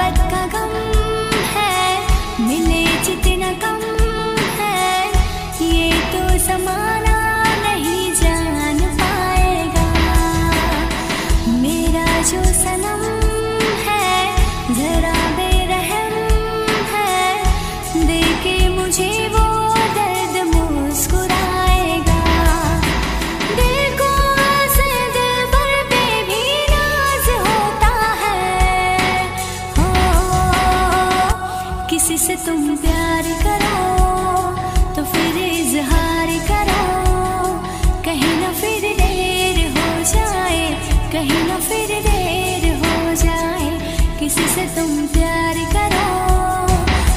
bất ca gông किसी से तुम प्यार करो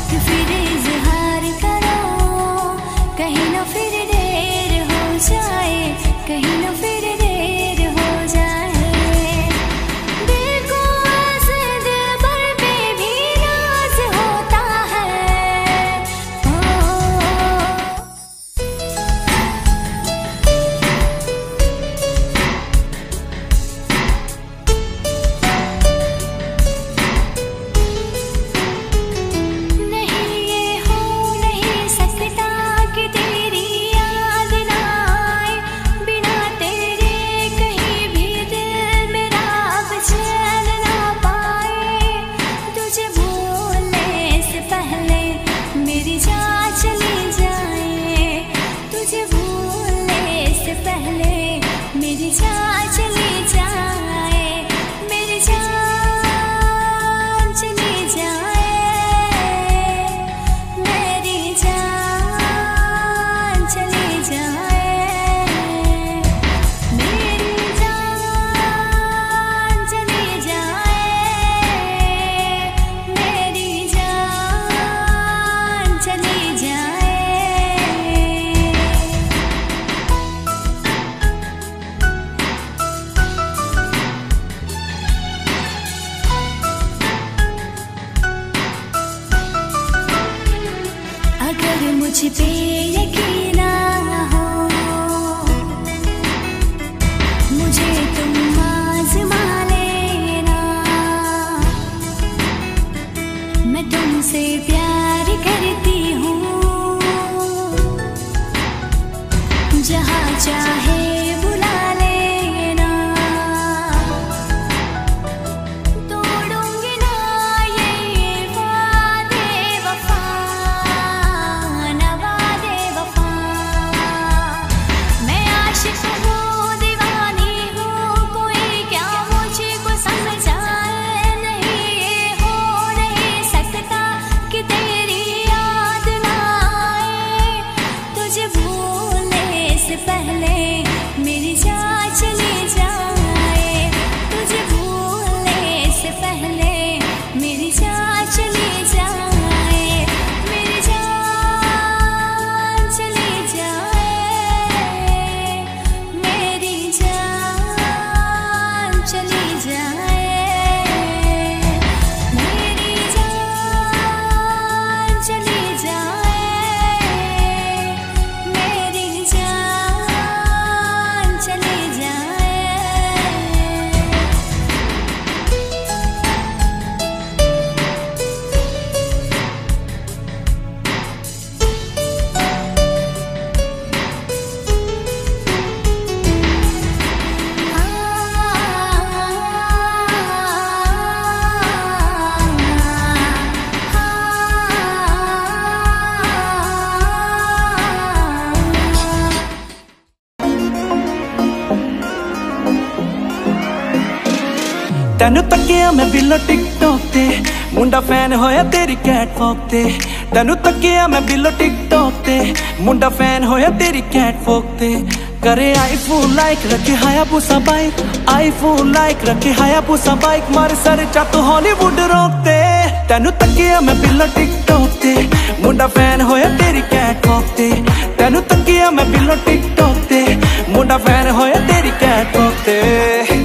तो फिर इजहार करो। कहीं ना फिर देर हो जाए, कहीं मेरी जान चली जाए मुझ पे यकीन ना हो। मुझे तुम आजमा लेना। मैं तुमसे प्यार करती हूँ। जहाँ चाहे ਤੈਨੂੰ ਤੱਕਿਆ ਮੈਂ ਬਿੱਲੋ ਟਿਕਟੌਕ ਤੇ ਮੁੰਡਾ ਫੈਨ ਹੋਇਆ ਤੇਰੀ ਕੈਟਵਾਕ ਤੇ ਤੈਨੂੰ ਤੱਕਿਆ ਮੈਂ ਬਿੱਲੋ ਟਿਕਟੌਕ ਤੇ ਮੁੰਡਾ ਫੈਨ ਹੋਇਆ ਤੇਰੀ ਕੈਟਵਾਕ ਤੇ ਕਰੇ ਆਈਫੋਨ ਲਾਈਕ ਰੱਖੇ ਹਾਇਆ ਪੂਸਾ ਬਾਈਕ ਆਈਫੋਨ ਲਾਈਕ ਰੱਖੇ ਹਾਇਆ ਪੂਸਾ ਬਾਈਕ ਮਾਰ ਸਰ ਚੱਤ ਹਾਲੀਵੁੱਡ ਰੋਕ ਤੇ ਤੈਨੂੰ ਤੱਕਿਆ ਮੈਂ ਬਿੱਲੋ ਟਿਕਟੌਕ ਤੇ ਮੁੰਡਾ ਫੈਨ ਹੋਇਆ ਤੇਰੀ ਕੈਟਵਾਕ ਤੇ ਤੈਨੂੰ ਤੱਕਿਆ ਮੈਂ ਬਿੱਲੋ ਟਿਕਟੌਕ ਤੇ ਮੁੰਡਾ ਫੈਨ ਹੋਇਆ ਤੇਰੀ ਕੈਟਵਾਕ ਤੇ